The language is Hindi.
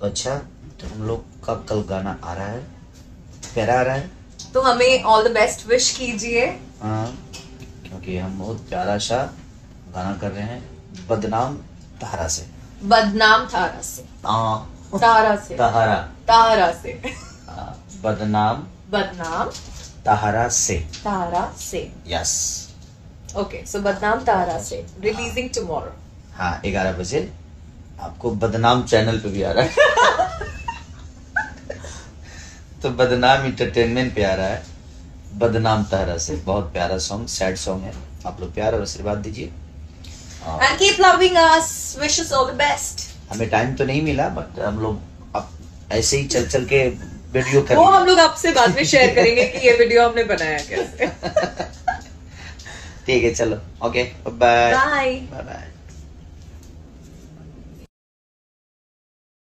तो अच्छा तो हम लोग का कल गाना आ रहा है प्यारा आ रहा है। तो हमें ऑल द बेस्ट विश कीजिए। हाँ क्योंकि हम बहुत प्यारा सा गाना कर रहे हैं बदनाम तहरा से। बदनाम तारा से। हाँ। तारा से। तहरा तारा से। हाँ, बदनाम बदनाम तहरा से। तारा से। यस ओके सो बदनाम तारा से। रिलीजिंग टुमारो हाँ ग्यारह बजे। आपको बदनाम चैनल पे भी आ रहा है। तो बदनाम इंटरटेनमेंट पे आ रहा है। बदनाम तहरा से बहुत प्यारा सॉन्ग सैड सॉन्ग है। आप लोग प्यार और आशीर्वाद दीजिए। And keep loving us wishes all the best हमें टाइम तो नहीं मिला बट हम लोग अब ऐसे ही चल चल के वीडियो कर वो हम लोग आपसे बाद में शेयर करेंगे कि ये वीडियो हमने बनाया कैसे। ठीक है चलो। Okay bye bye bye bye